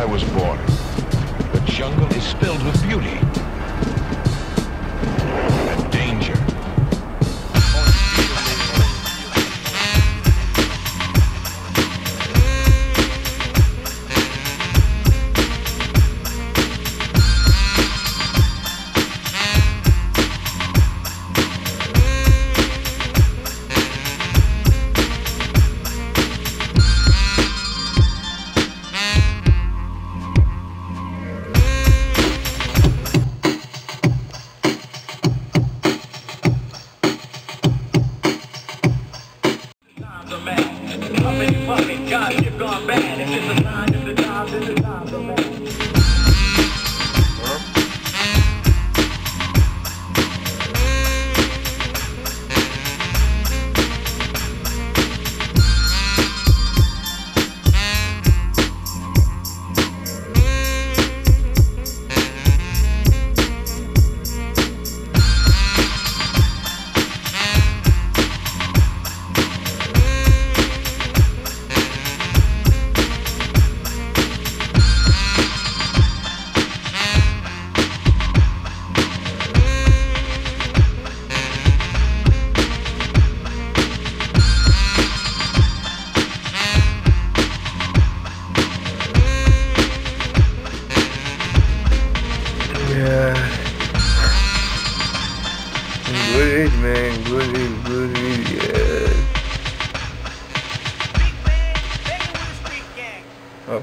I was born. The jungle is filled with beauty.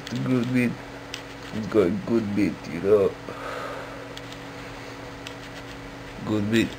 Good beat. It's got good beat, you know. Good beat.